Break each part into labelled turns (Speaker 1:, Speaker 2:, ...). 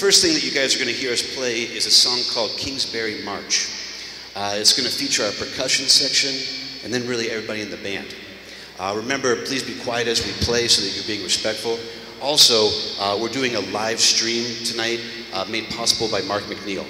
Speaker 1: the first thing that you guys are going to hear us play is a song called Kingsbury March. Uh, it's going to feature our percussion section and then really everybody in the band. Uh, remember, please be quiet as we play so that you're being respectful. Also, uh, we're doing a live stream tonight uh, made possible by Mark McNeal.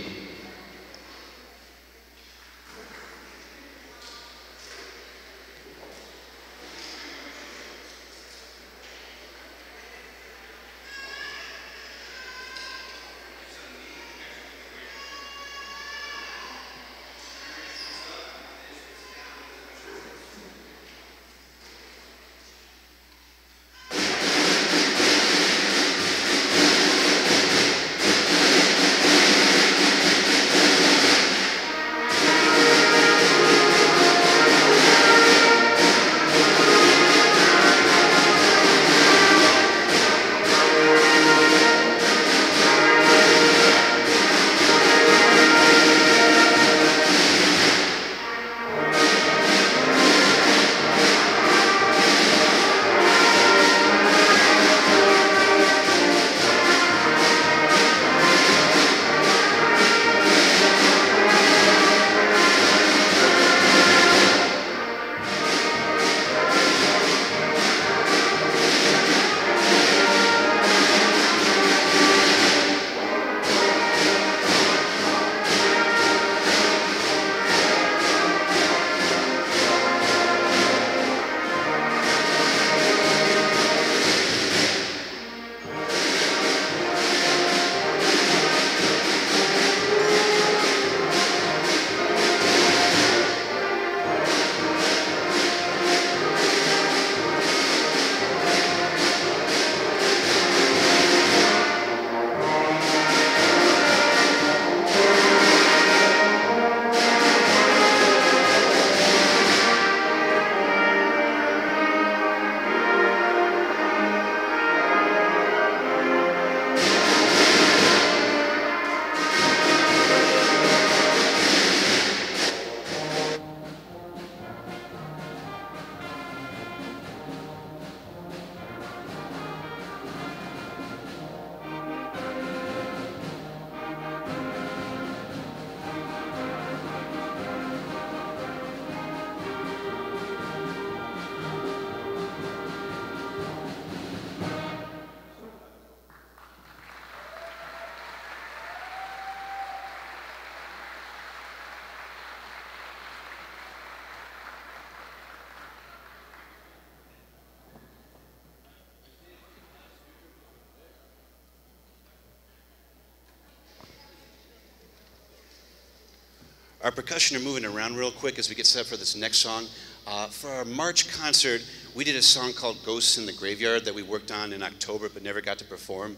Speaker 1: Our percussion are moving around real quick as we get set up for this next song. Uh, for our March concert, we did a song called Ghosts in the Graveyard that we worked on in October but never got to perform.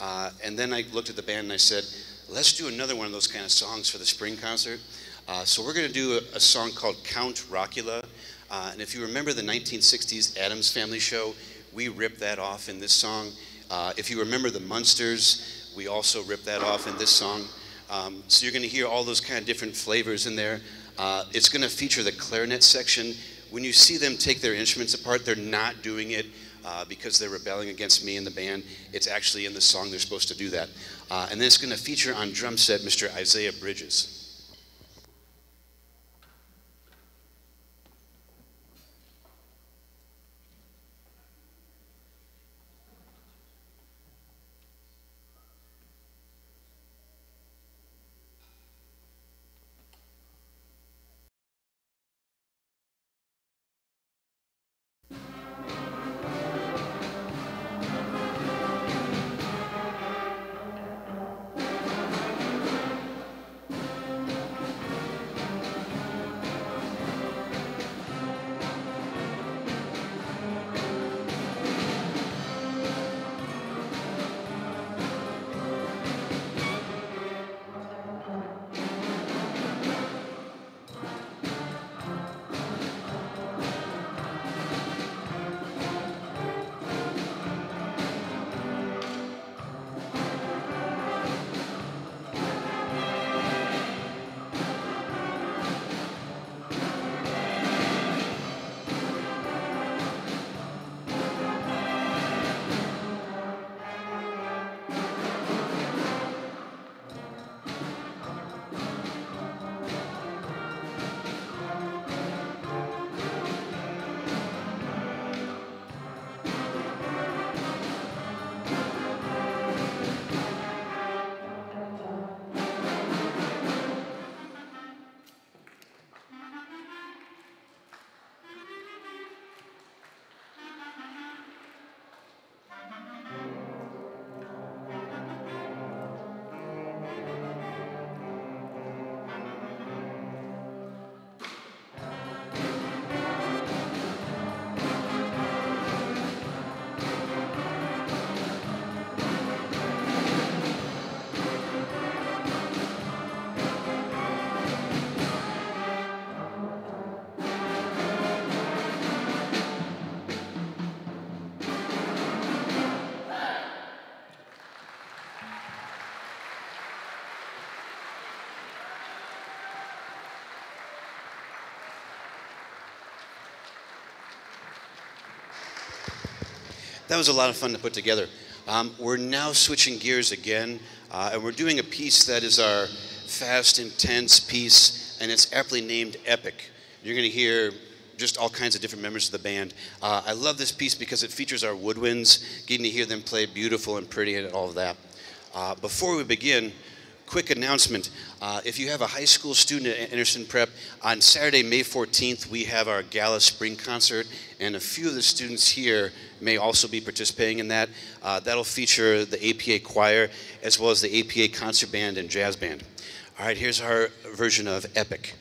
Speaker 1: Uh, and then I looked at the band and I said, let's do another one of those kind of songs for the spring concert. Uh, so we're going to do a, a, song called Count Rockula. Uh, and if you remember the 1960s Addams Family show, we ripped that off in this song. Uh, if you remember the Munsters, we also ripped that off in this song. Um, so you're going to hear all those kind of different flavors in there. Uh, it's going to feature the clarinet section. When you see them take their instruments apart, they're not doing it uh, because they're rebelling against me and the band. It's actually in the song they're supposed to do that. Uh, and then it's going to feature on drum set Mr. Isaiah Bridges. That was a lot of fun to put together. Um, we're now switching gears again, uh, and we're doing a piece that is our fast, intense piece, and it's aptly named Epic. You're going to hear just all kinds of different members of the band. Uh, I love this piece because it features our woodwinds, getting to hear them play beautiful and pretty and all of that. Uh, before we begin, quick announcement. Uh, if you have a high school student at Anderson Prep, on Saturday, May 14th, we have our Gala Spring Concert, and a few of the students here may also be participating in that. Uh, that'll feature the APA Choir, as well as the APA Concert Band and Jazz Band. All right, here's our version of Epic.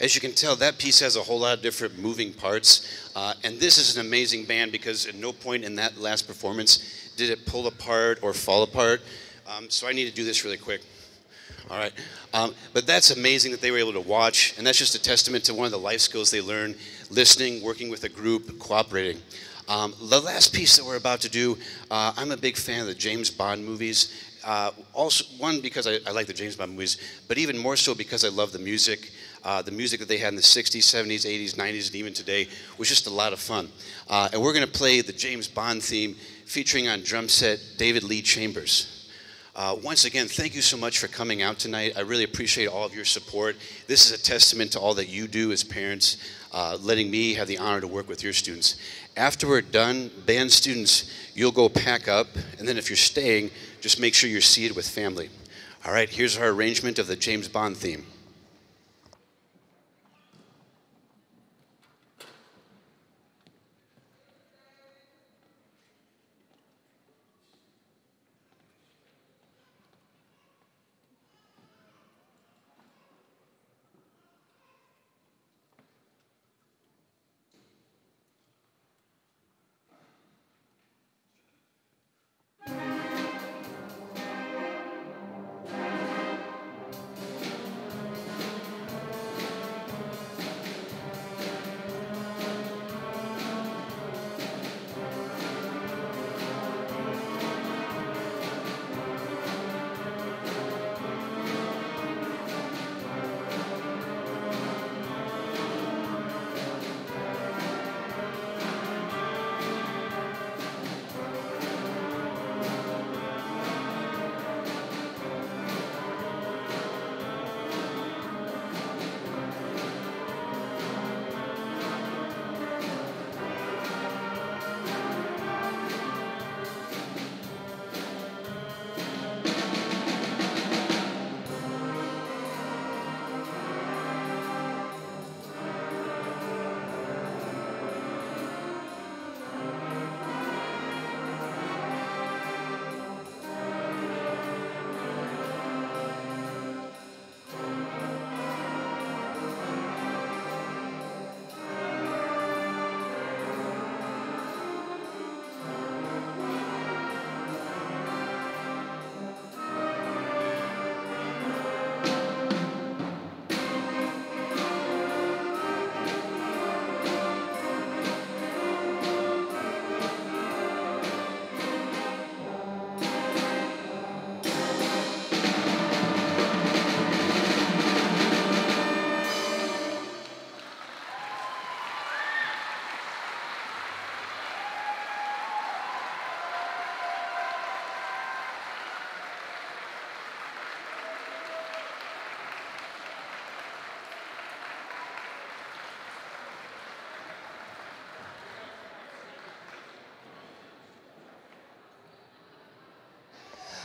Speaker 1: As you can tell, that piece has a whole lot of different moving parts. Uh, and this is an amazing band because at no point in that last performance did it pull apart or fall apart. Um, so I need to do this really quick. All right. Um, but that's amazing that they were able to watch, and that's just a testament to one of the life skills they learn listening, working with a group, cooperating. Um, the last piece that we're about to do, uh, I'm a big fan of the James Bond movies. Uh, also, one, because I, I, like the James Bond movies, but even more so because I love the music. Uh, the music that they had in the 60s, 70s, 80s, 90s, and even today was just a lot of fun. Uh, and we're going to play the James Bond theme featuring on drum set David Lee Chambers. Uh, once again, thank you so much for coming out tonight. I really appreciate all of your support. This is a testament to all that you do as parents, uh, letting me have the honor to work with your students. After we're done, band students, you'll go pack up, and then if you're staying, just make sure you're seated with family. All right, here's our arrangement of the James Bond theme.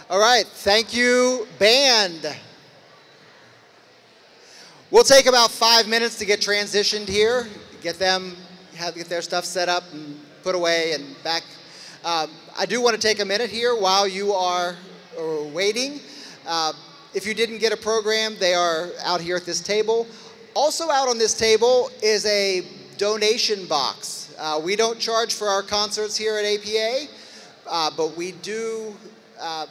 Speaker 2: All right, thank you, band. We'll take about five minutes to get transitioned here, get them, have, get their stuff set up and put away and back. Um, I do want to take a minute here while you are uh, waiting. Uh, if you didn't get a program, they are out here at this table. Also out on this table is a donation box. Uh, we don't charge for our concerts here at APA, uh, but we do uh,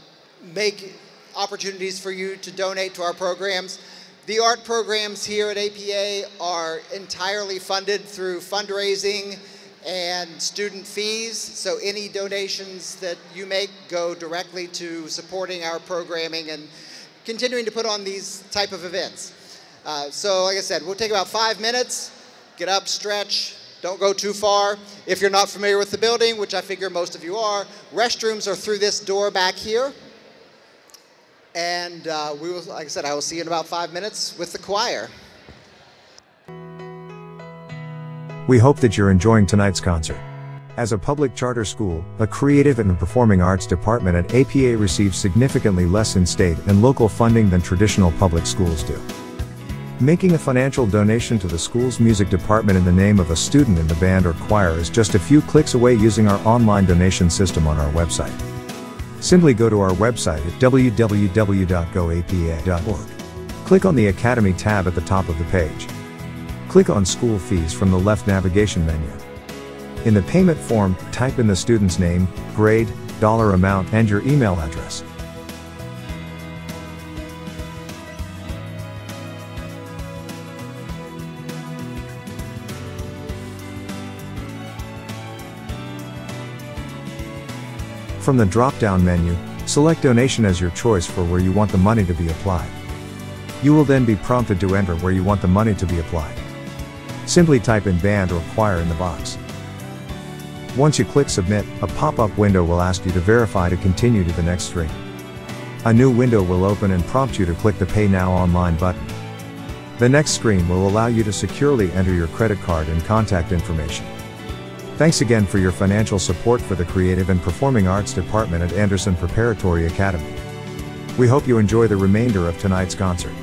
Speaker 2: make opportunities for you to donate to our programs. The art programs here at APA are entirely funded through fundraising and student fees. So any donations that you make go directly to supporting our programming and continuing to put on these type of events. Uh, so like I said, we'll take about five minutes, get up, stretch, don't go too far. If you're not familiar with the building, which I figure most of you are, restrooms are through this door back here. And uh, we will, like I said, I will see you in about five minutes with the choir.
Speaker 3: We hope that you're enjoying tonight's concert. As a public charter school, a creative and performing arts department at APA receives significantly less in state and local funding than traditional public schools do. Making a financial donation to the school's music department in the name of a student in the band or choir is just a few clicks away using our online donation system on our website. Simply go to our website at www.goapa.org. Click on the Academy tab at the top of the page. Click on School Fees from the left navigation menu. In the payment form, type in the student's name, grade, dollar amount, and your email address. From the drop-down menu, select Donation as your choice for where you want the money to be applied. You will then be prompted to enter where you want the money to be applied. Simply type in band or choir in the box. Once you click submit, a pop-up window will ask you to verify to continue to the next screen. A new window will open and prompt you to click the Pay Now Online button. The next screen will allow you to securely enter your credit card and contact information. Thanks again for your financial support for the Creative and Performing Arts Department at Anderson Preparatory Academy. We hope you enjoy the remainder of tonight's concert.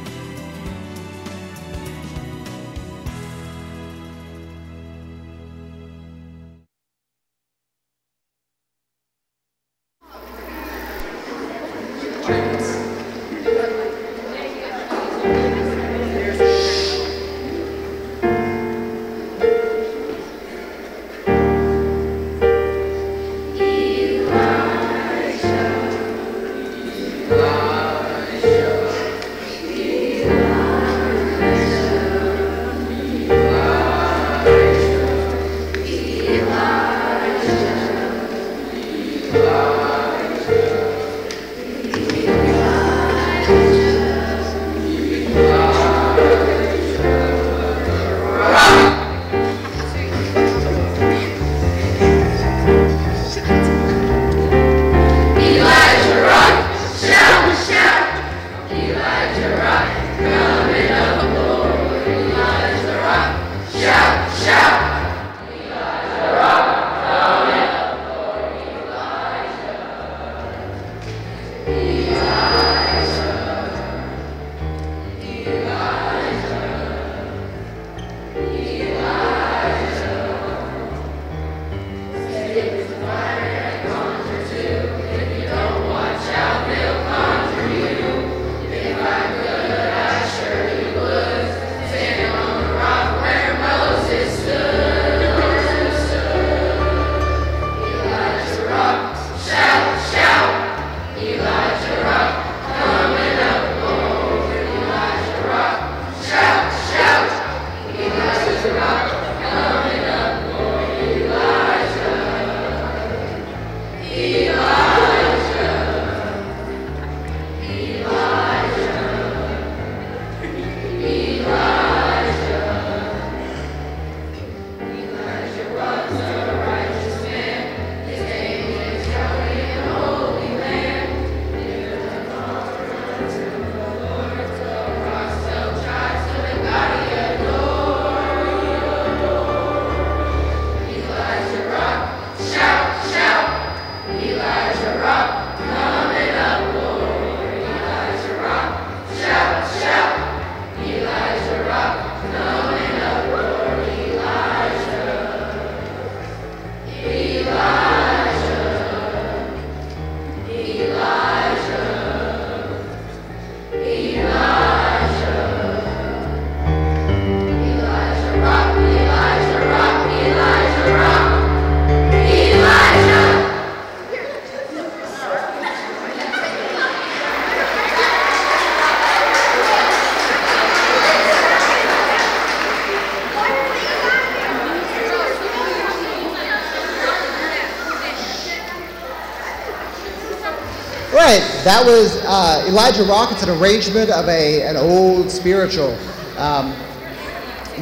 Speaker 2: That was uh, Elijah Rock. It's an arrangement of a, an old spiritual um,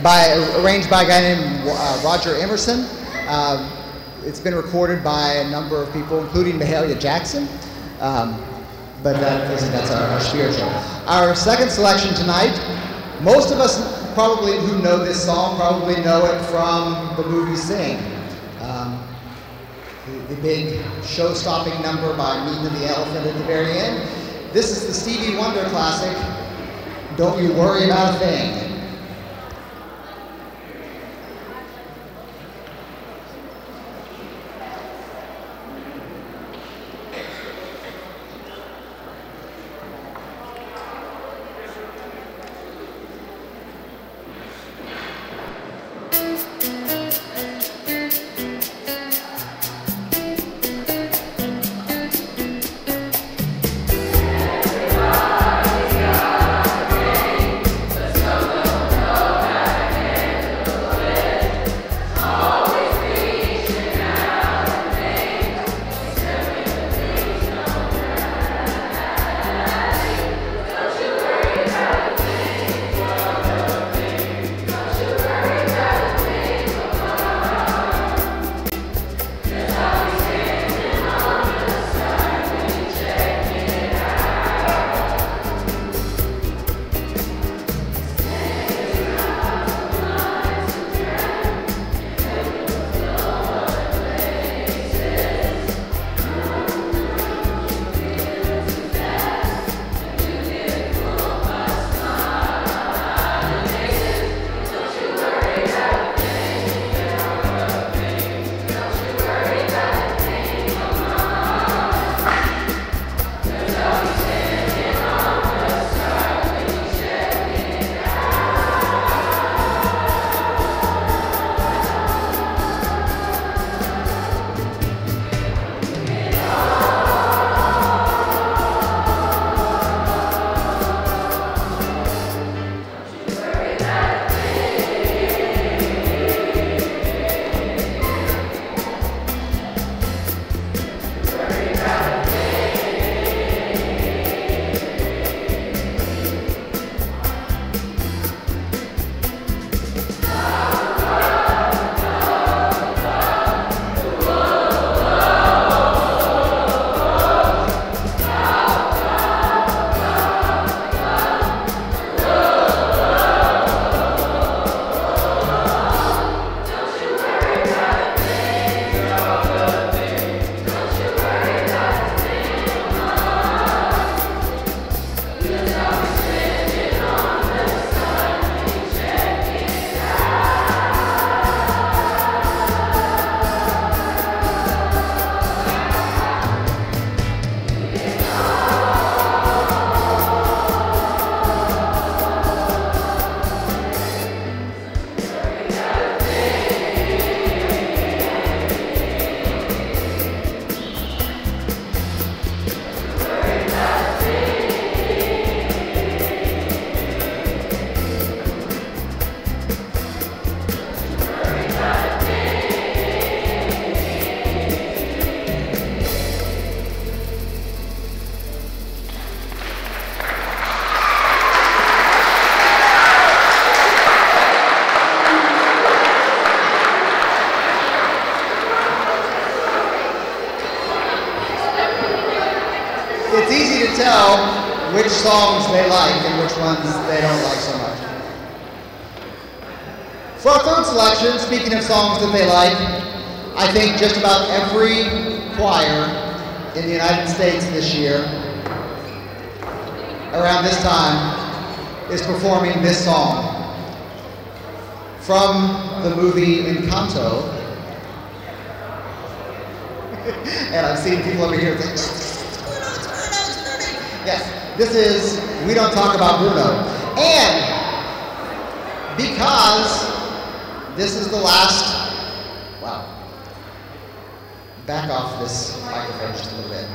Speaker 2: by, arranged by a guy named uh, Roger Emerson. Uh, it's been recorded by a number of people, including Mahalia Jackson. Um, but that, that's our, our spiritual. Our second selection tonight, most of us probably who know this song probably know it from the movie Sing. Big show-stopping number by Meena the Elephant at the very end. This is the Stevie Wonder classic, Don't You Worry About a Thing. Like and which ones they don't like so much. For our third selection, speaking of songs that they like, I think just about every choir in the United States this year, around this time, is performing this song from the movie Encanto. and I've seen people over here think, yes, this is We Don't Talk About Bruno. And because this is the last, wow, back off this microphone just a little bit.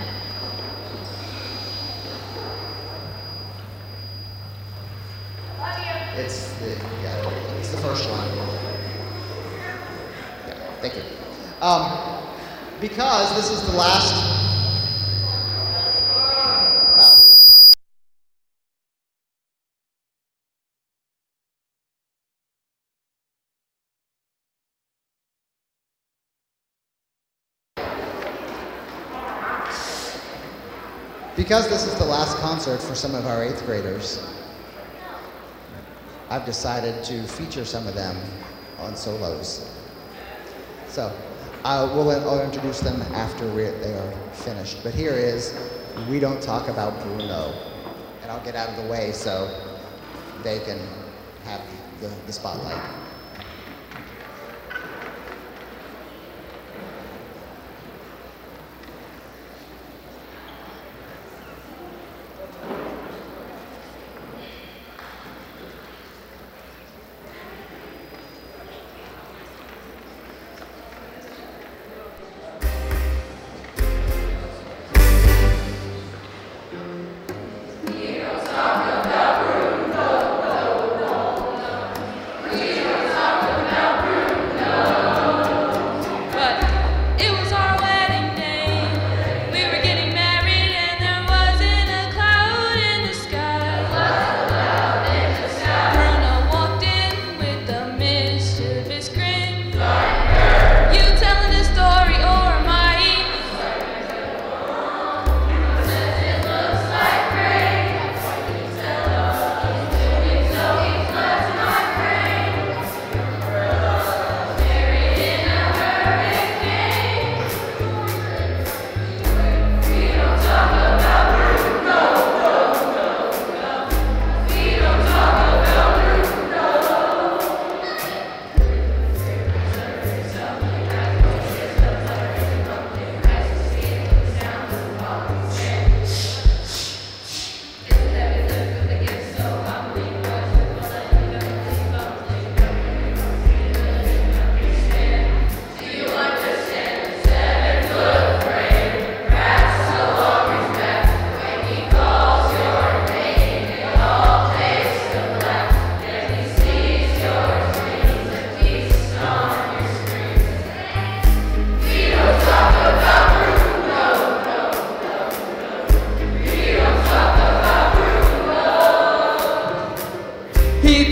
Speaker 2: It's the, yeah, it's the first one. Yeah, thank you. Um, because this is the last
Speaker 4: Because this is the last concert for some of our eighth graders, I've decided to feature some of them on solos. So uh, we'll, I'll introduce them after they are finished. But here is We Don't Talk About Bruno. And I'll get out of the way so they can have the, the spotlight.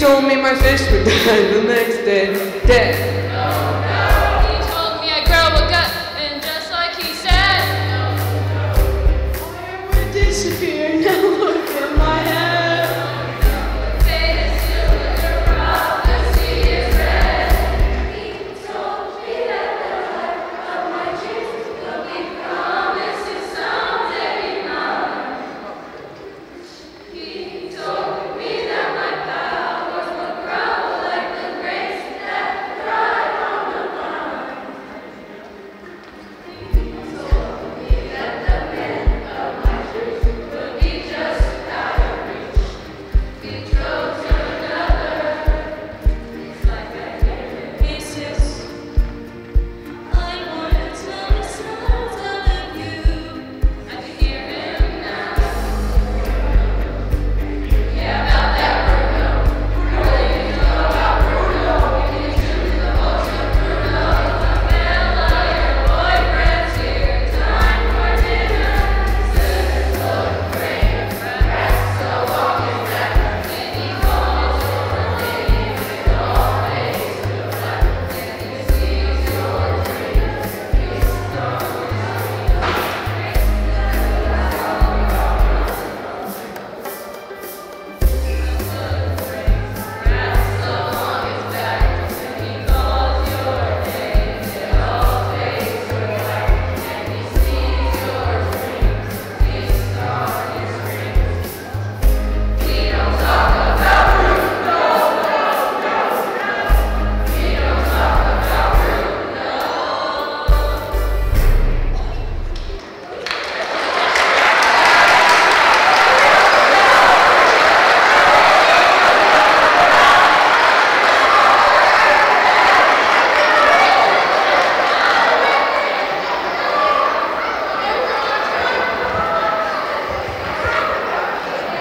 Speaker 5: told me my fish would die the next day. Dead.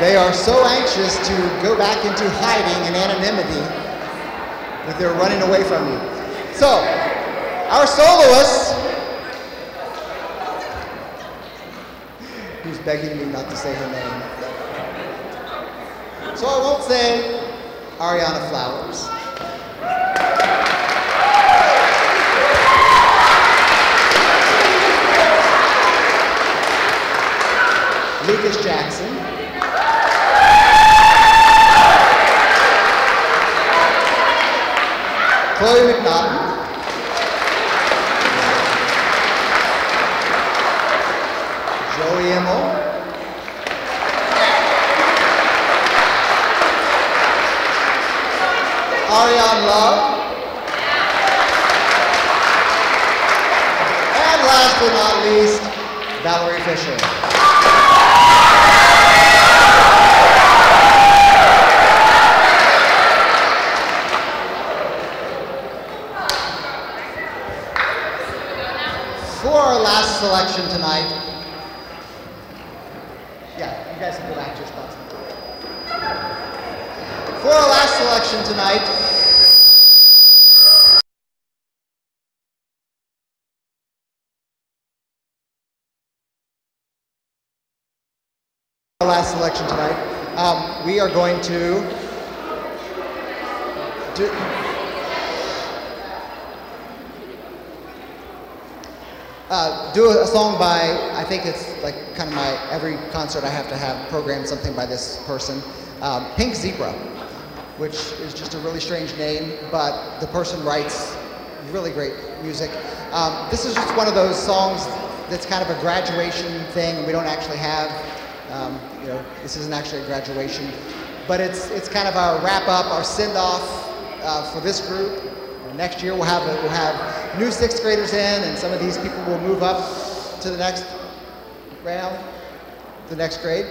Speaker 4: They are so anxious to go back into hiding and anonymity that they're running away from you. So, our soloist, who's begging me not to say her name. So I won't say Ariana Flowers.
Speaker 2: For our last selection tonight, yeah, you guys can go back to your spots. For our last selection tonight, our last selection tonight, um, we are going to do, uh, do a song by, I think it's like kind of my, every concert I have to have programmed something by this person, um, Pink Zebra, which is just a really strange name, but the person writes really great music. Um, this is just one of those songs that's kind of a graduation thing, we don't actually have, um, you know, this isn't actually a graduation, but it's, it's kind of our wrap up, our send off uh, for this group. Next year we'll have, we'll have new sixth graders in, and some of these people will move up to the next round, the next grade.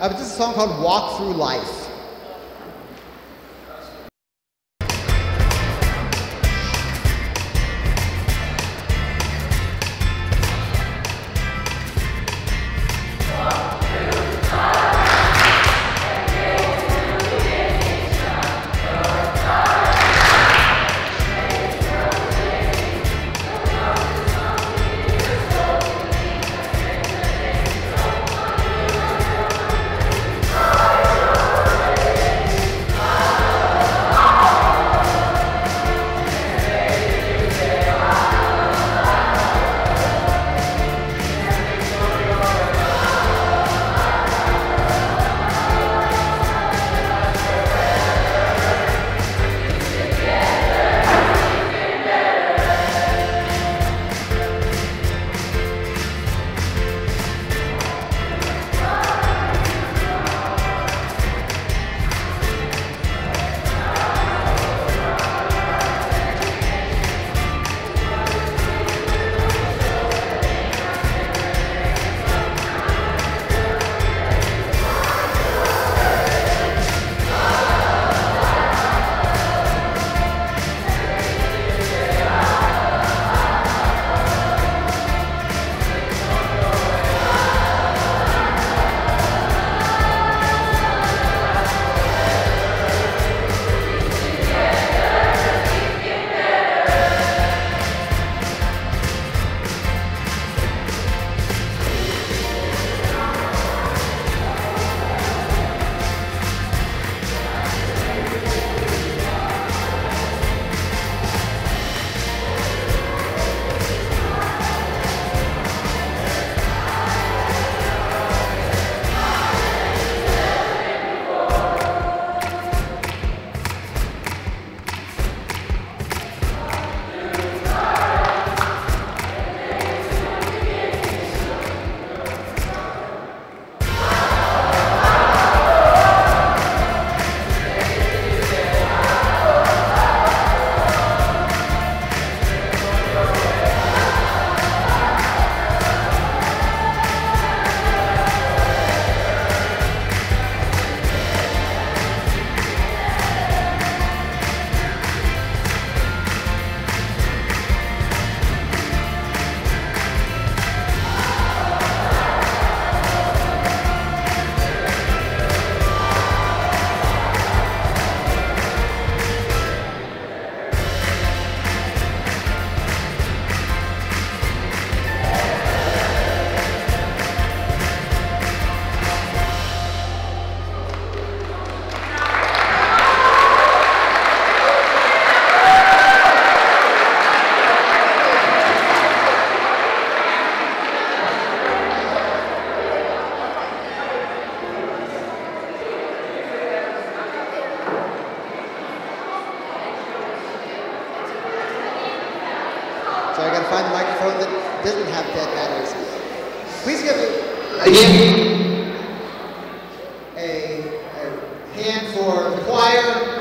Speaker 2: Uh, but this is a song called Walk Through Life. So I gotta find a microphone that doesn't have dead batteries. Please give me a, a hand for the choir.